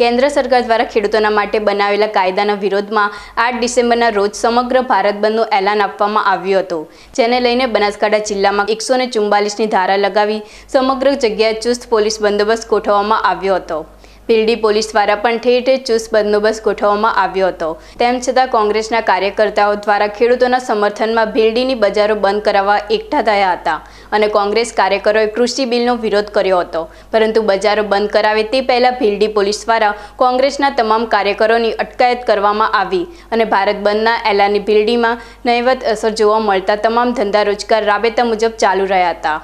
કેન્દ્ર સરકાર દ્વારા ખેડૂતોના માટે બનાવેલા કાયદાના વિરોધમાં આઠ ડિસેમ્બરના રોજ સમગ્ર ભારત બંધનું એલાન આપવામાં આવ્યું હતું. જેને લઈને બનાસકાંઠા જિલ્લામાં એકસો ને ધારા લગાવી સમગ્ર જગ્યાએ ચુસ્ત પોલીસ બંદોબસ્ત ગોઠવવામાં આવ્યો હતો. પીરડી પોલીસ દ્વારા પણ ઠેર ચુસ્ત બંદોબસ્ત ગોઠવવામાં આવ્યો હતો. તેમ છતાં કોંગ્રેસના કાર્યકર્તાઓ દ્વારા ખેડૂતોના સમર્થનમાં ભીલડીની બજારો બંધ કરાવવા એકઠા થયા હતા અને કોંગ્રેસ કાર્યકરોએ કૃષિ બિલનો વિરોધ કર્યો હતો. પરંતુ બજારો બંધ કરાવે તે પહેલાં ભીલડી પોલીસ દ્વારા કોંગ્રેસના તમામ કાર્યકરોની અટકાયત કરવામાં આવી અને ભારત બંધના એલાની ભીલડીમાં નહિવત અસર જોવા મળતા તમામ ધંધા રોજગાર રાબેતા મુજબ ચાલુ રહ્યા હતા.